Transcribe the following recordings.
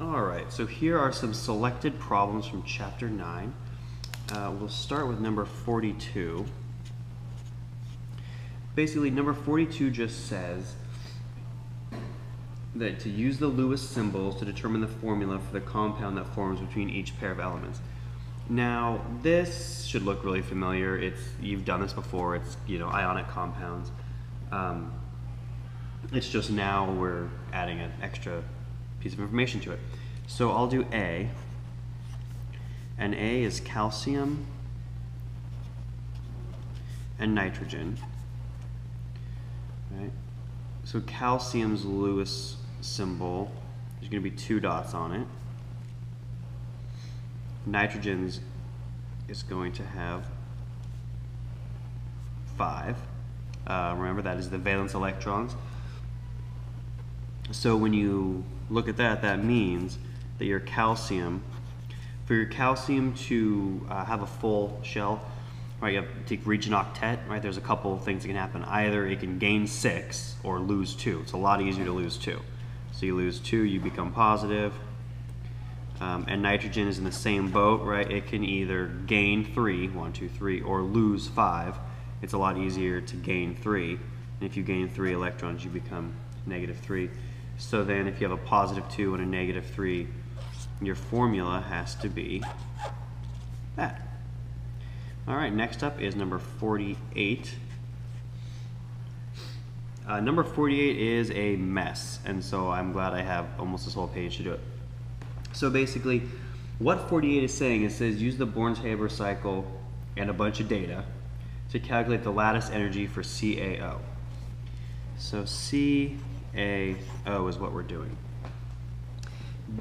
All right, so here are some selected problems from chapter 9. Uh, we'll start with number 42. Basically, number 42 just says that to use the Lewis symbols to determine the formula for the compound that forms between each pair of elements. Now, this should look really familiar. It's You've done this before. It's, you know, ionic compounds. Um, it's just now we're adding an extra piece of information to it. So I'll do A, and A is calcium and nitrogen. Right? So calcium's Lewis symbol, there's going to be two dots on it. Nitrogen's is going to have five. Uh, remember that is the valence electrons. So when you look at that, that means that your calcium, for your calcium to uh, have a full shell, right, you have to reach an octet, right, there's a couple of things that can happen. Either it can gain six or lose two. It's a lot easier to lose two. So you lose two, you become positive. Um, and nitrogen is in the same boat, right? It can either gain three, one, two, three, or lose five. It's a lot easier to gain three. And if you gain three electrons, you become negative three. So then if you have a positive 2 and a negative 3, your formula has to be that. All right, next up is number 48. Uh, number 48 is a mess, and so I'm glad I have almost this whole page to do it. So basically, what 48 is saying, it says use the Born-Haber cycle and a bunch of data to calculate the lattice energy for CaO. So C a, O is what we're doing.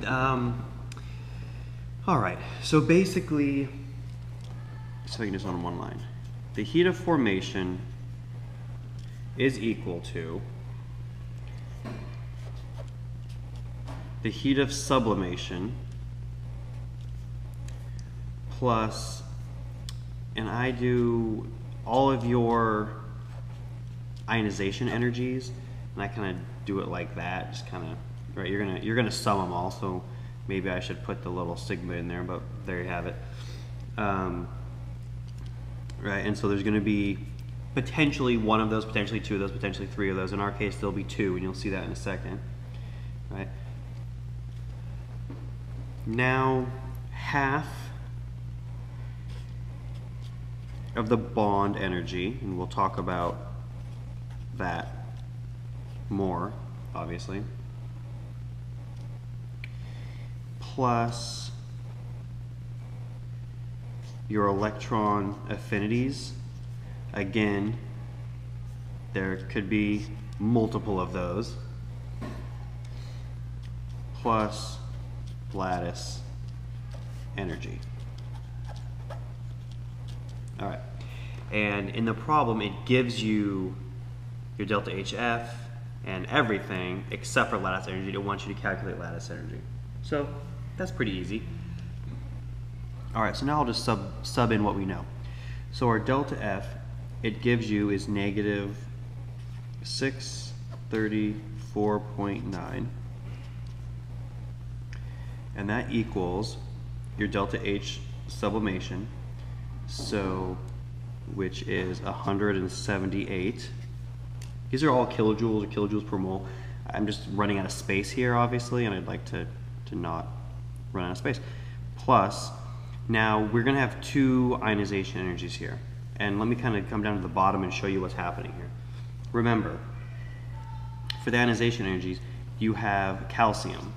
Um, all right, so basically, can just on one line. The heat of formation is equal to the heat of sublimation plus, and I do all of your ionization energies, and I kind of do it like that, just kind of, right, you're gonna, you're gonna sum them all, so maybe I should put the little sigma in there, but there you have it. Um, right, and so there's gonna be potentially one of those, potentially two of those, potentially three of those. In our case, there'll be two, and you'll see that in a second, right? Now, half of the bond energy, and we'll talk about that more, obviously, plus your electron affinities. Again, there could be multiple of those, plus lattice energy. All right. And in the problem, it gives you your delta HF, and everything except for lattice energy. It wants you to calculate lattice energy. So that's pretty easy. All right, so now I'll just sub, sub in what we know. So our delta F, it gives you is negative 634.9. And that equals your delta H sublimation, so which is 178 these are all kilojoules or kilojoules per mole. I'm just running out of space here, obviously, and I'd like to, to not run out of space. Plus, now we're going to have two ionization energies here. And let me kind of come down to the bottom and show you what's happening here. Remember, for the ionization energies, you have calcium.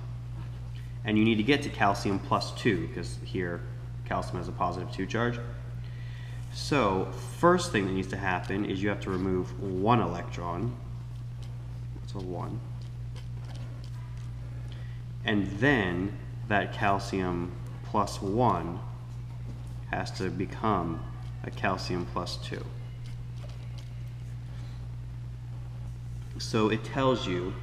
And you need to get to calcium plus 2, because here calcium has a positive 2 charge. So first thing that needs to happen is you have to remove one electron. So one. And then that calcium plus one has to become a calcium plus two. So it tells you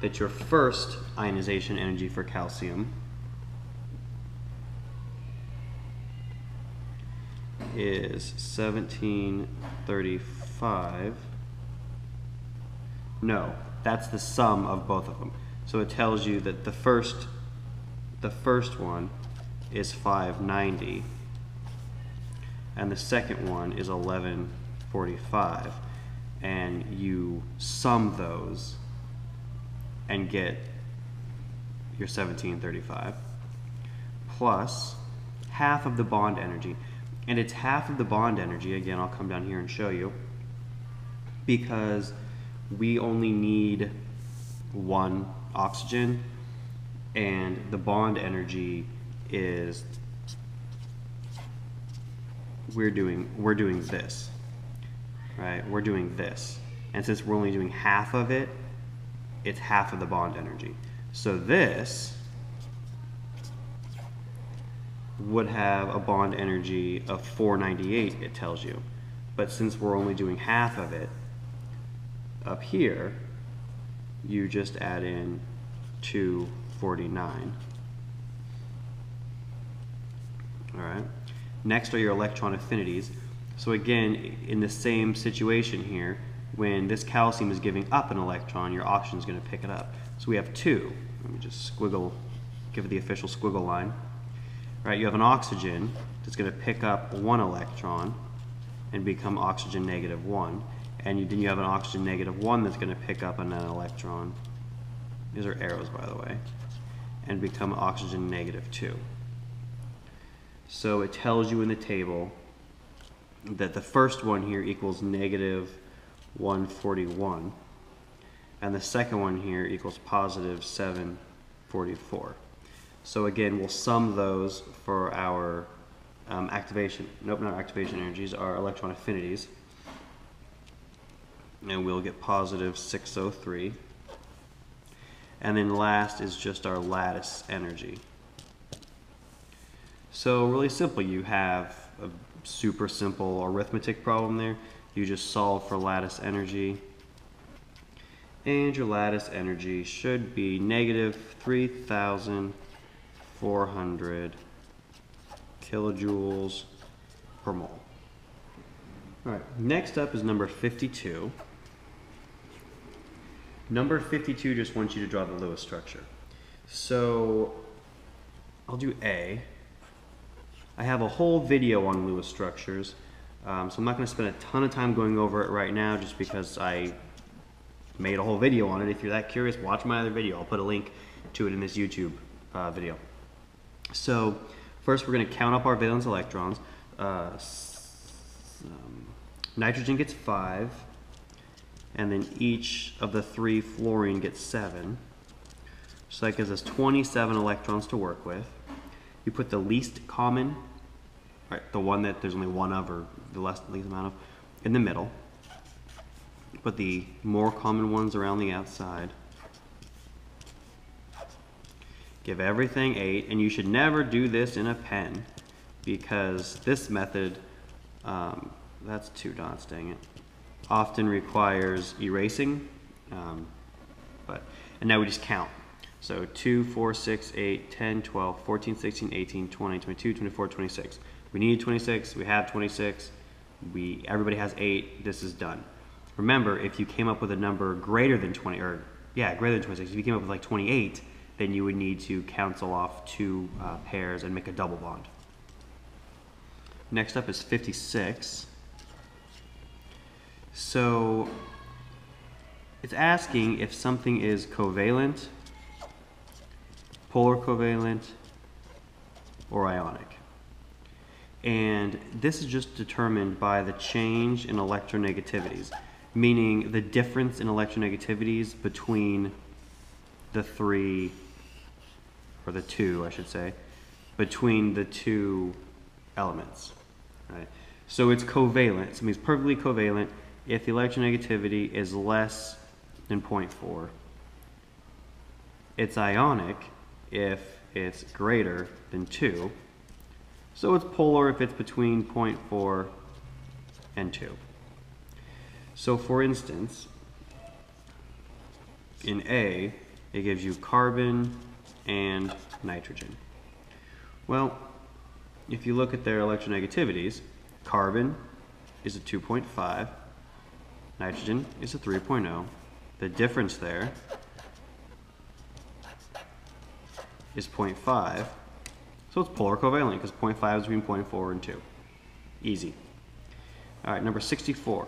that your first ionization energy for calcium is 1735. No, that's the sum of both of them. So it tells you that the first the first one is 590 and the second one is 1145 and you sum those and get your 1735 plus half of the bond energy and it's half of the bond energy. Again I'll come down here and show you. Because we only need one oxygen and the bond energy is we're doing we're doing this right? We're doing this. And since we're only doing half of it it's half of the bond energy. So this would have a bond energy of 498 it tells you. But since we're only doing half of it up here you just add in 249 all right. Next are your electron affinities. So again in the same situation here when this calcium is giving up an electron your oxygen is going to pick it up. So we have two. Let me just squiggle give it the official squiggle line right you have an oxygen that's going to pick up one electron and become oxygen negative one and you, then you have an oxygen negative one that's going to pick up an electron. These are arrows by the way and become oxygen negative two. So it tells you in the table that the first one here equals negative 141 and the second one here equals positive 744 so again we'll sum those for our um, activation nope not activation energies our electron affinities. And we'll get positive 603 and then last is just our lattice energy. So really simple. You have a super simple arithmetic problem there. You just solve for lattice energy. And your lattice energy should be negative 3,400 kilojoules per mole. All right, next up is number 52. Number 52 just wants you to draw the Lewis structure. So I'll do A. I have a whole video on Lewis structures, um, so I'm not going to spend a ton of time going over it right now just because I made a whole video on it. If you're that curious, watch my other video. I'll put a link to it in this YouTube uh, video. So first we're going to count up our valence electrons. Uh, um, nitrogen gets five, and then each of the three fluorine gets seven. So that gives us 27 electrons to work with. You put the least common, right, the one that there's only one of or the less, least amount of, in the middle. Put the more common ones around the outside. Give everything 8, and you should never do this in a pen because this method, um, that's two dots, dang it, often requires erasing. Um, but And now we just count. So 2, 4, 6, 8, 10, 12, 14, 16, 18, 20, 22, 24, 26. We need 26, we have 26, we, everybody has 8, this is done. Remember, if you came up with a number greater than 20, or yeah, greater than 26, if you came up with like 28, then you would need to cancel off two uh, pairs and make a double bond. Next up is 56. So it's asking if something is covalent, polar covalent, or ionic. And this is just determined by the change in electronegativities meaning the difference in electronegativities between the three, or the two, I should say, between the two elements. Right? So it's covalent. So it means perfectly covalent if the electronegativity is less than 0.4. It's ionic if it's greater than 2. So it's polar if it's between 0.4 and 2. So for instance, in A, it gives you carbon and nitrogen. Well, if you look at their electronegativities, carbon is a 2.5, nitrogen is a 3.0. The difference there is 0.5. So it's polar covalent because 0.5 is between 0.4 and 2. Easy. All right, number 64.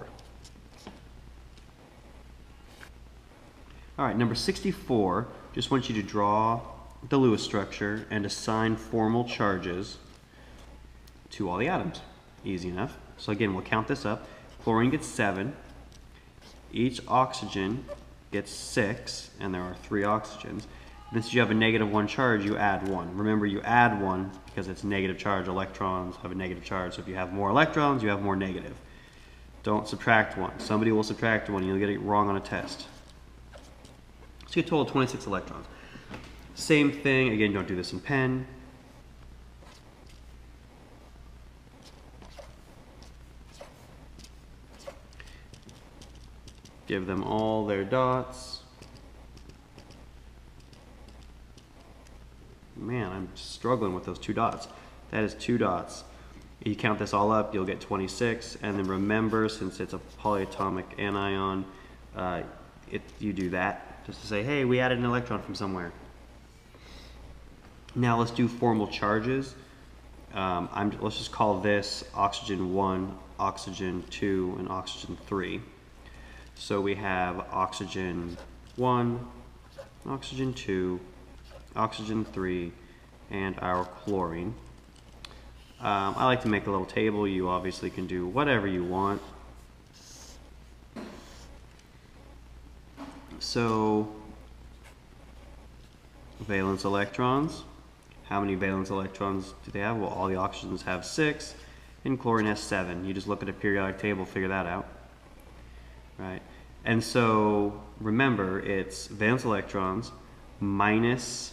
All right, number 64, just want you to draw the Lewis structure and assign formal charges to all the atoms. Easy enough. So again, we'll count this up. Chlorine gets 7. Each oxygen gets 6, and there are 3 oxygens. Since you have a negative 1 charge, you add 1. Remember, you add 1 because it's negative charge. Electrons have a negative charge, so if you have more electrons, you have more negative. Don't subtract 1. Somebody will subtract 1, and you'll get it wrong on a test. So you total of 26 electrons. Same thing, again, don't do this in pen. Give them all their dots. Man, I'm struggling with those two dots. That is two dots. You count this all up, you'll get 26. And then remember, since it's a polyatomic anion, uh, it, you do that just to say, hey, we added an electron from somewhere. Now let's do formal charges. Um, let's just call this oxygen 1, oxygen 2, and oxygen 3. So we have oxygen 1, oxygen 2, oxygen 3, and our chlorine. Um, I like to make a little table. You obviously can do whatever you want. So, valence electrons. How many valence electrons do they have? Well, all the oxygens have six, and chlorine has seven. You just look at a periodic table, figure that out. Right? And so remember, it's valence electrons minus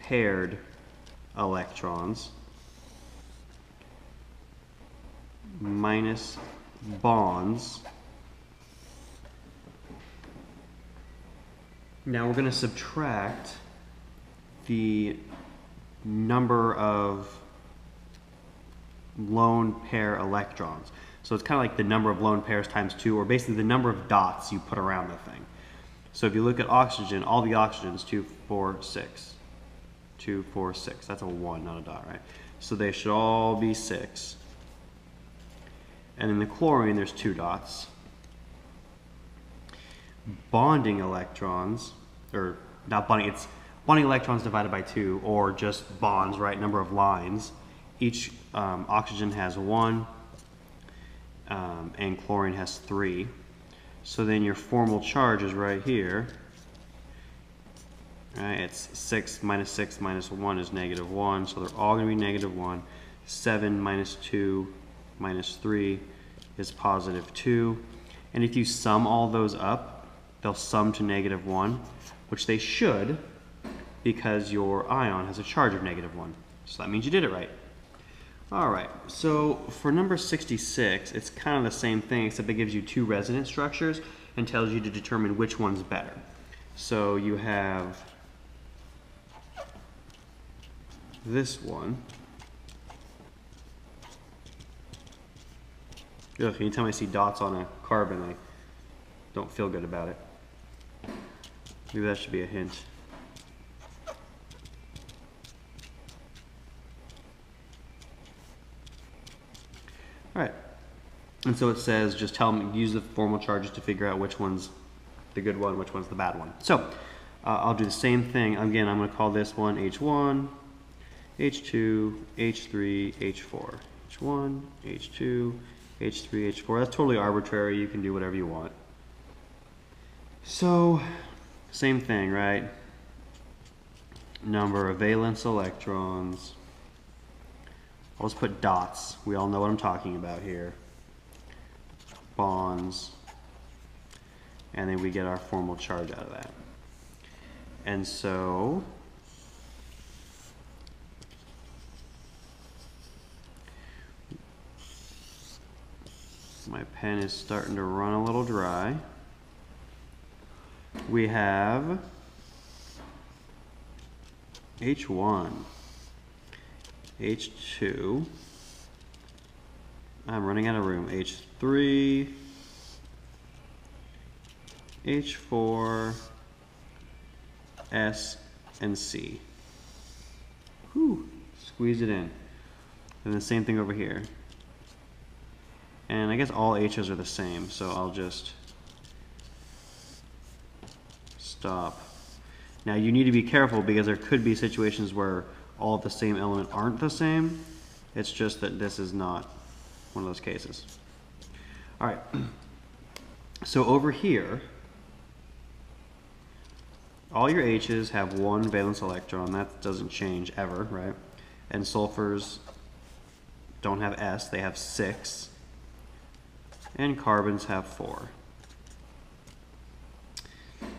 paired electrons minus bonds. Now we're going to subtract the number of lone pair electrons. So it's kind of like the number of lone pairs times two, or basically the number of dots you put around the thing. So if you look at oxygen, all the oxygens, two, four, six. Two, four, six. That's a one, not a dot, right? So they should all be six. And in the chlorine, there's two dots. Bonding electrons, or not bonding, it's bonding electrons divided by two, or just bonds, right? Number of lines. Each um, oxygen has one, um, and chlorine has three. So then your formal charge is right here. Right, it's 6 minus 6 minus 1 is negative 1, so they're all going to be negative 1. 7 minus 2 minus 3 is positive 2. And if you sum all those up, they'll sum to negative 1, which they should because your ion has a charge of negative 1. So that means you did it right. All right, so for number 66, it's kind of the same thing, except it gives you two resonance structures and tells you to determine which one's better. So you have this one. Ugh, anytime I see dots on a carbon, I don't feel good about it. Maybe that should be a hint. All right. And so it says, just tell them, use the formal charges to figure out which one's the good one, which one's the bad one. So uh, I'll do the same thing. Again, I'm going to call this one H1, H2, H3, H4. H1, H2, H3, H4. That's totally arbitrary. You can do whatever you want. So, same thing, right? Number of valence electrons I'll just put dots. We all know what I'm talking about here. Bonds. And then we get our formal charge out of that. And so, my pen is starting to run a little dry. We have H1. H2. I'm running out of room. H3. H4. S and C. Whew, squeeze it in. And the same thing over here. And I guess all H's are the same, so I'll just stop. Now you need to be careful because there could be situations where all the same element aren't the same. It's just that this is not one of those cases. All right. So over here, all your H's have one valence electron. That doesn't change ever, right? And sulfurs don't have S, they have six. And carbons have four.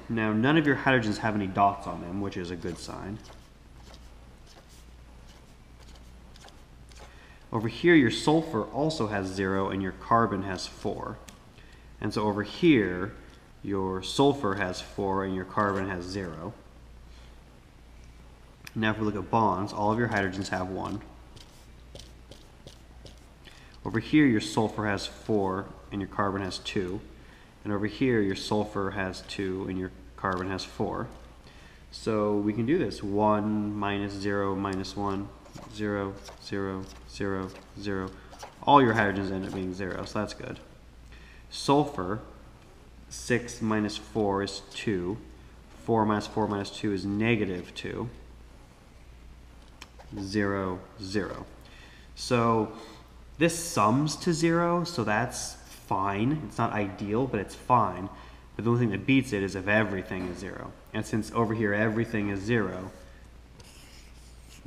Now, none of your hydrogens have any dots on them, which is a good sign. Over here, your sulfur also has zero and your carbon has four. And so over here, your sulfur has four and your carbon has zero. Now if we look at bonds, all of your hydrogens have one. Over here, your sulfur has four and your carbon has two. And over here, your sulfur has two and your carbon has four. So we can do this. One minus zero minus one, zero, zero, zero, zero. All your hydrogens end up being zero, so that's good. Sulfur, 6 minus 4 is 2. 4 minus 4 minus 2 is negative 2. 0, 0. So this sums to 0, so that's fine. It's not ideal, but it's fine. But the only thing that beats it is if everything is 0. And since over here everything is 0,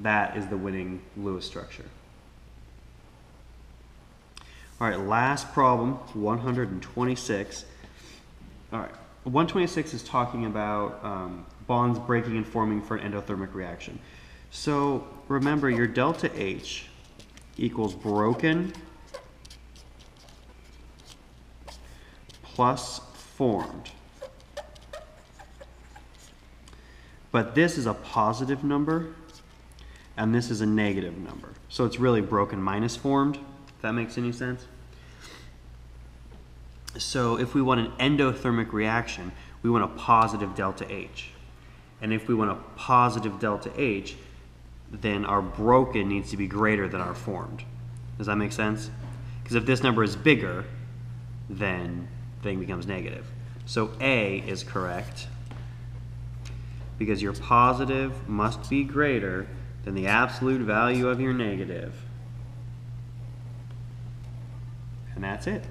that is the winning Lewis structure. All right, last problem, 126. All right, 126 is talking about um, bonds breaking and forming for an endothermic reaction. So remember, your delta H equals broken plus formed. But this is a positive number, and this is a negative number. So it's really broken minus formed, if that makes any sense. So if we want an endothermic reaction, we want a positive delta H. And if we want a positive delta H, then our broken needs to be greater than our formed. Does that make sense? Because if this number is bigger, then thing becomes negative. So A is correct because your positive must be greater than the absolute value of your negative. And that's it.